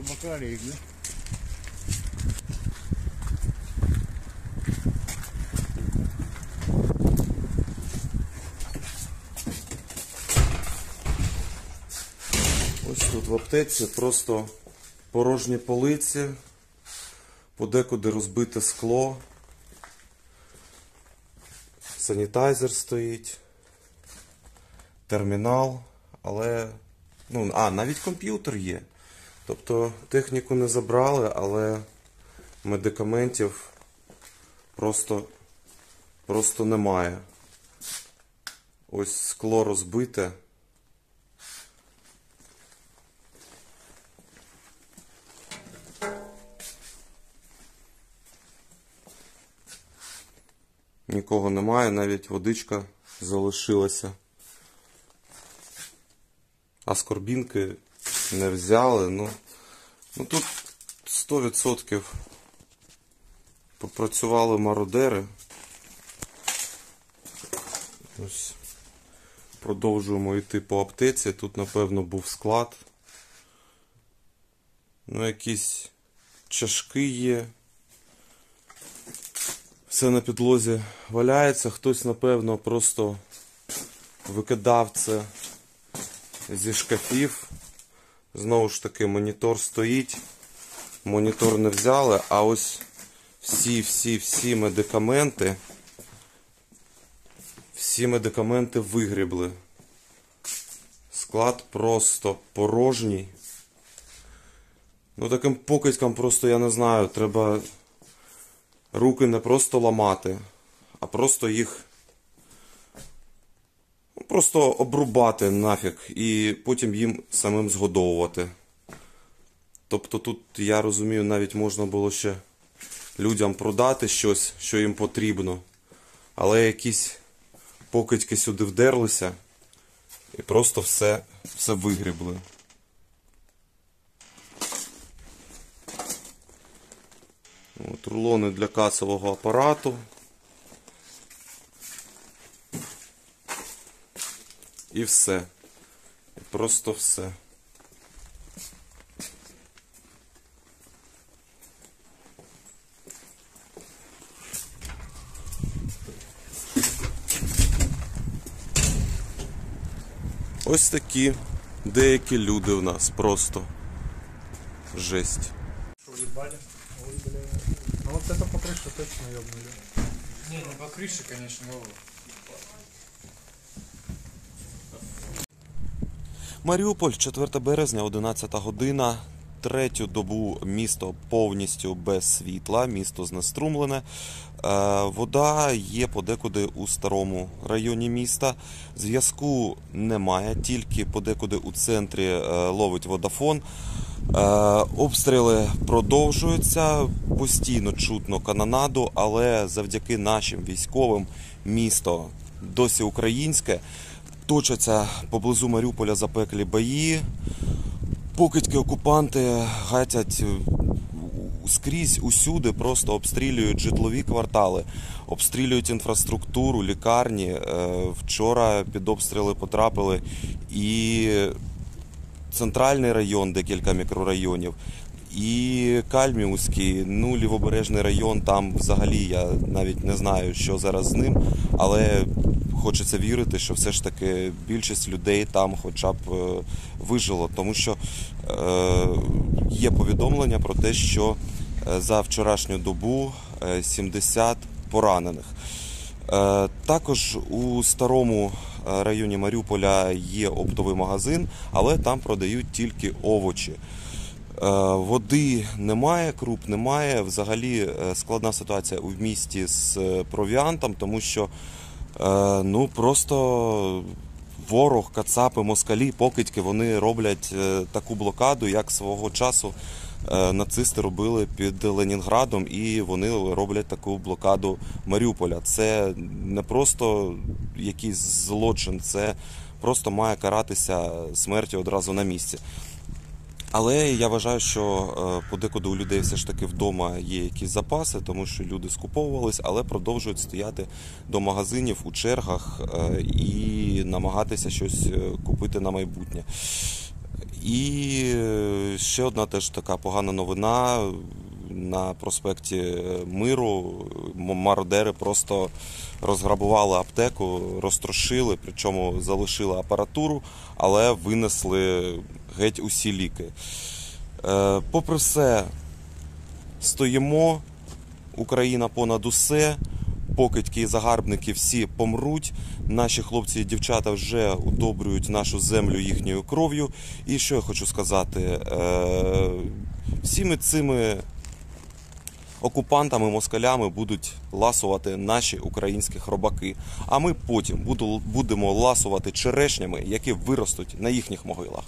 Бакалеек, да? Ось тут в аптеці просто порожні полиці, подекуди розбите скло, санітайзер стоїть, термінал, але. Ну, а, навіть комп'ютер є. Тобто техніку не забрали, але медикаментів просто, просто немає. Ось скло розбите. Нікого немає, навіть водичка залишилася. А скорбінки не взяли. Ну, ну тут 100% попрацювали мародери. Ось. Продовжуємо йти по аптеці. Тут, напевно, був склад. Ну, якісь чашки є. Все на підлозі валяється. Хтось, напевно, просто викидав це зі шкафів. Знову ж таки, монітор стоїть. Монітор не взяли, а ось всі-всі-всі медикаменти. Всі медикаменти вигрібли. Склад просто порожній. Ну таким покидькам просто я не знаю, треба руки не просто ламати, а просто їх просто обрубати нафіг і потім їм самим згодовувати. Тобто тут, я розумію, навіть можна було ще людям продати щось, що їм потрібно. Але якісь покидьки сюди вдерлися і просто все, все вигрібли. От, рулони для касового апарату. І все. І просто все. Ось такі деякі люди в нас просто жесть. Что, ебали? Ой, бля. Ну вот это по крыше точно ёбнули. Не, не по крыше, конечно, но Маріуполь, 4 березня, 11 година. Третю добу місто повністю без світла, місто знеструмлене. Е, Вода є подекуди у старому районі міста. Зв'язку немає, тільки подекуди у центрі е, ловить водафон. Е, Обстріли продовжуються, постійно чутно канонаду, але завдяки нашим військовим місто досі українське. Точаться поблизу Маріуполя запеклі бої. Покидьки окупанти гатять е, скрізь усюди, просто обстрілюють житлові квартали, обстрілюють інфраструктуру, лікарні. Е, Вчора під обстріли потрапили і центральний район, декілька мікрорайонів, і Кальмівський, ну, лівобережний район, там взагалі я навіть не знаю, що зараз з ним, але хочеться вірити, що все ж таки більшість людей там хоча б е, вижило, тому що е, є повідомлення про те, що е, за вчорашню добу е, 70 поранених. Е, Також у старому е, районі Маріуполя є оптовий магазин, але там продають тільки овочі. Е, Води немає, круп немає. Взагалі е, складна ситуація у місті з е, провіантом, тому що ну просто ворог, кацапи, москалі, покидьки вони роблять таку блокаду, як свого часу нацисти робили під Ленінградом, і вони роблять таку блокаду Маріуполя. Це не просто якийсь злочин, це просто має каратися смертю одразу на місці. Але я вважаю, що е, подекуди у людей все ж таки вдома є якісь запаси, тому що люди скуповувались, але продовжують стояти до магазинів у чергах е, і намагатися щось е, купити на майбутнє. І ще одна теж така погана новина. На проспекті Миру мародери просто розграбували аптеку, розтрошили, причому залишили апаратуру, але винесли геть усі ліки. Е, Попри все, стоїмо, Україна понад усе. Покидьки і загарбники всі помруть. Наші хлопці і дівчата вже удобрюють нашу землю їхньою кров'ю. І що я хочу сказати? Е, всіми цими окупантами, москалями будуть ласувати наші українські хробаки. А ми потім будемо ласувати черешнями, які виростуть на їхніх могилах.